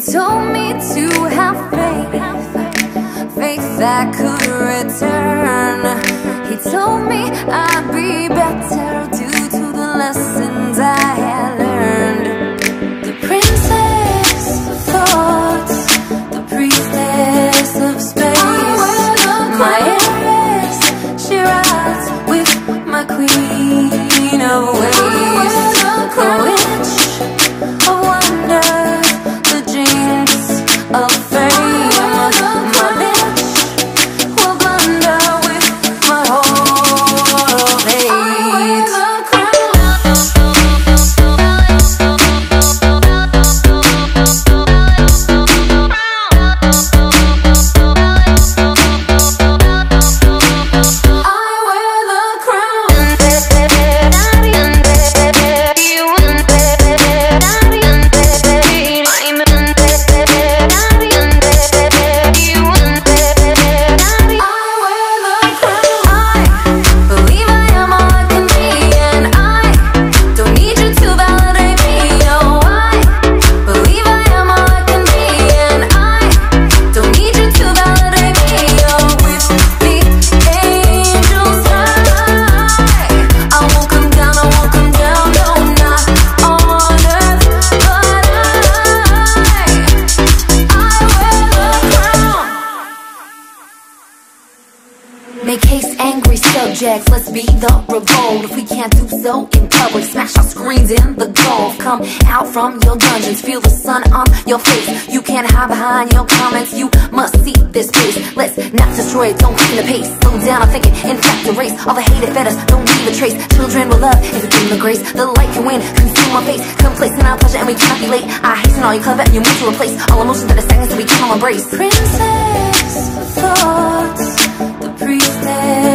told me to have faith, faith that could return. He told me I'd be better due to the lessons jacks, let's be the revolt. If we can't do so in public, smash our screens in the Gulf. Come out from your dungeons, feel the sun on your face. You can't hide behind your comments, you must see this place. Let's not destroy it, don't clean the pace. Slow down, I'm thinking, in fact, the race. All the hated fetters, don't leave a trace. Children will love if you give the grace. The light can win, consume my face. Complacent, our pleasure, and we cannot be late. I hasten all your clever and you move to replace all emotions that are stagnant, so we cannot embrace. Princess, thoughts, the priestess.